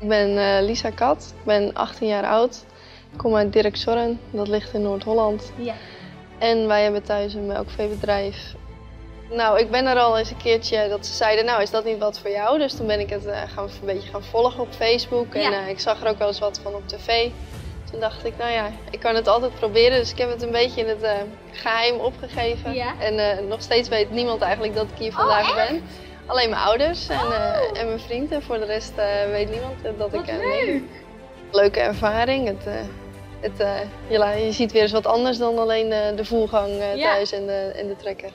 Ik ben eh, Lisa Kat, ik ben 18 jaar oud. Ik kom uit Dirk dat ligt in Noord-Holland. Ja. En wij hebben thuis een melkveebedrijf. Nou, ik ben er al eens een keertje dat ze zeiden, nou is dat niet wat voor jou? Dus toen ben ik het eh, gaan, een beetje gaan volgen op Facebook. En Ja. eh, ik zag er ook wel eens wat van op tv. Toen dacht ik, nou ja, ik kan het altijd proberen. Dus ik heb het een beetje in het eh, geheim opgegeven. Ja. En nog steeds weet niemand eigenlijk dat ik hier vandaag echt? ben. Alleen mijn ouders en, eh, Oh. en mijn vriend. En voor de rest eh, weet niemand eh, dat Wat ik er leuk. Leuke ervaring. Het, eh, het, eh, je, je ziet weer eens wat anders dan alleen eh, de voergang eh, Ja. thuis en de, en de trekker.